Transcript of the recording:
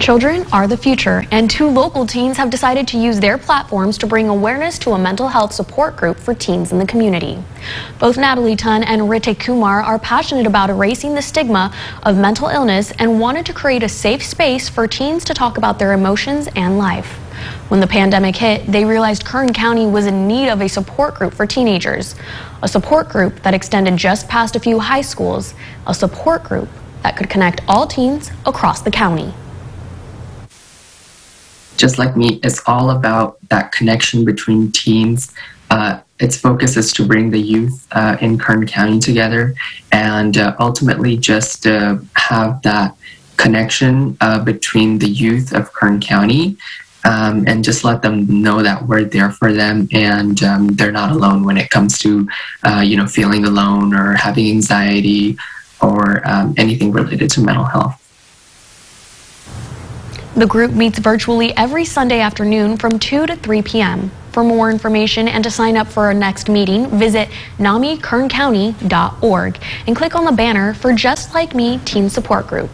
Children are the future, and two local teens have decided to use their platforms to bring awareness to a mental health support group for teens in the community. Both Natalie Tun and Ritik Kumar are passionate about erasing the stigma of mental illness and wanted to create a safe space for teens to talk about their emotions and life. When the pandemic hit, they realized Kern County was in need of a support group for teenagers, a support group that extended just past a few high schools, a support group that could connect all teens across the county just like me, it's all about that connection between teens. Uh, its focus is to bring the youth uh, in Kern County together and uh, ultimately just uh, have that connection uh, between the youth of Kern County um, and just let them know that we're there for them and um, they're not alone when it comes to, uh, you know, feeling alone or having anxiety or um, anything related to mental health. The group meets virtually every Sunday afternoon from 2 to 3 p.m. For more information and to sign up for our next meeting, visit NAMIKernCounty.org and click on the banner for Just Like Me Teen Support Group.